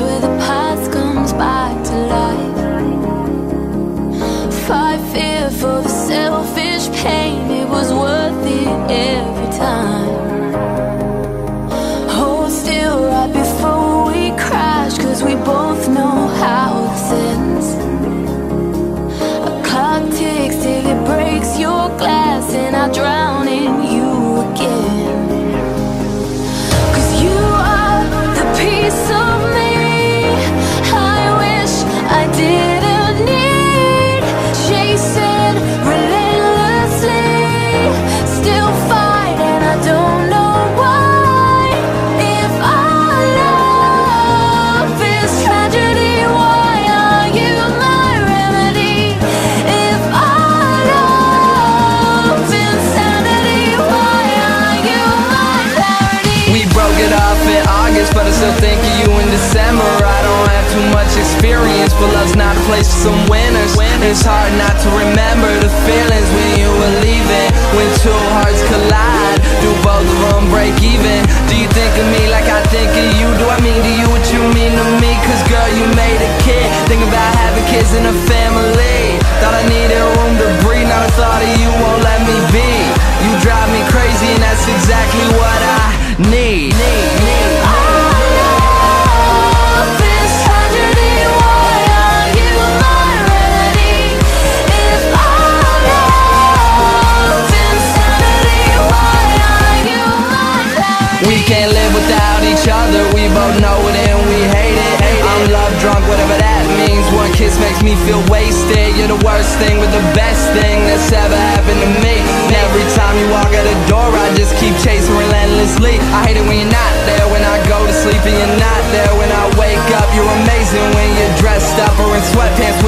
with a too much experience But love's not a place for some winners. It's hard not to remember the feelings when you both know it and we hate it. I'm love drunk, whatever that means. One kiss makes me feel wasted. You're the worst thing, but the best thing that's ever happened to me. And every time you walk out the door, I just keep chasing relentlessly. I hate it when you're not there. When I go to sleep and you're not there. When I wake up, you're amazing when you're dressed up or in sweatpants